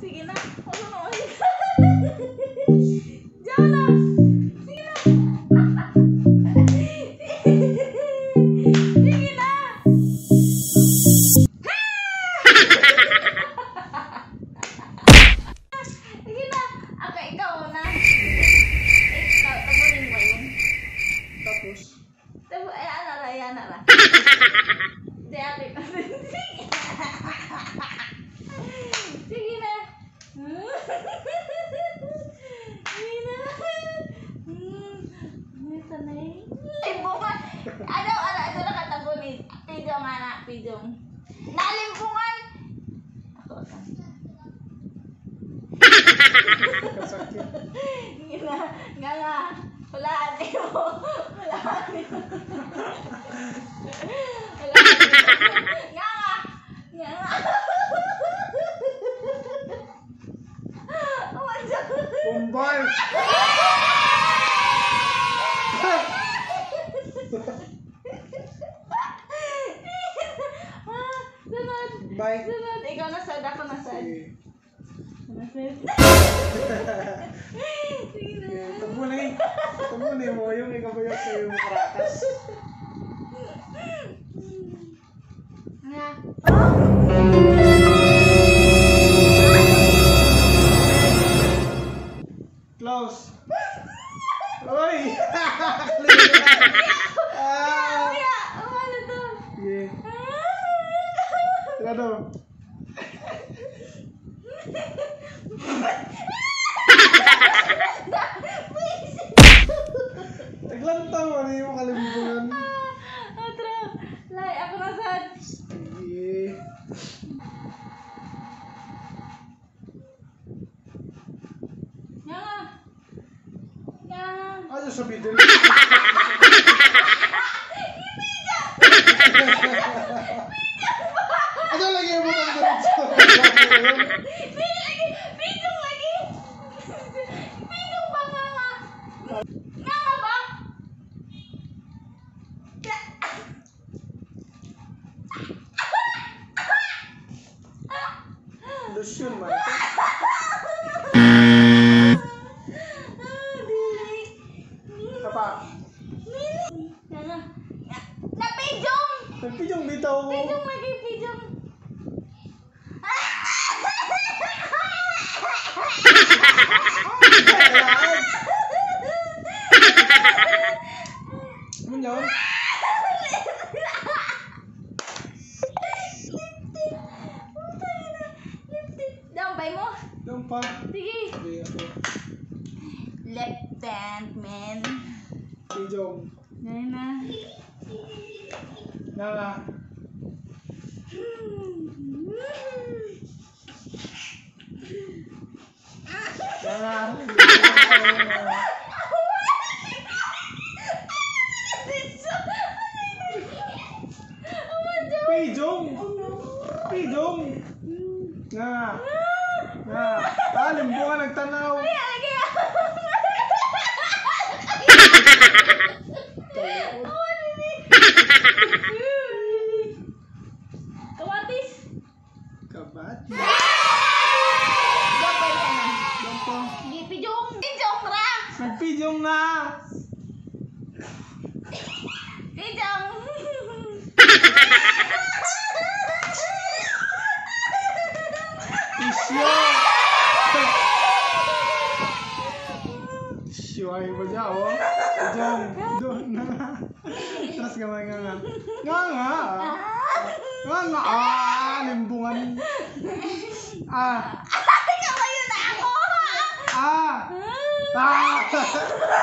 Sige na. Ano na? Diyan na. Ito na eh. Limpungan. Ano, ano, ito na katabunin. Pidong, anak, pidong. Nalimpungan. Ako, na. Nga nga. Hulaan niyo. Hulaan niyo. Hulaan niyo. Nga nga. Nga nga. Oh Bye. Sunod. Ikaw na sad. Ako na sad. Sige. Sige na. Sige, tabunin. Tabunin mo yung ikabayot sa iyong karatas. Nga. Close. Nga. Ano sa bidil? Ano lagi mo ng diretso? Pidong lagi! Pidong lagi! Pidong ba nga nga? Nga nga ba? Lusyon man. Ah, dili. Kapa. Nga nga. Nga. Na pidong! Nagpidyong bitaw mo. Pidong lagi, pidong. Kailangan. Ano yun? Dambay mo. Yung pa. Sige. Sige, ako. Left hand, man. Pidyong. Ganyan na. Nga nga. Nga nga. Nga. Nga. Ah, limbuhan nagtanaw. Kawatis. Kabat. Dambay ka na. Yung pa. Sige, pijong. Pijong ra. Nagpidyong na. Pijong. Isyo. Isyo ay ba dyan, oh? Pidyong. Doon na. Tapos gamay nga nga. Nga nga. Nga nga. Ah, limbungan. Ah. Ay, kawayo na ako. Ah. Ah.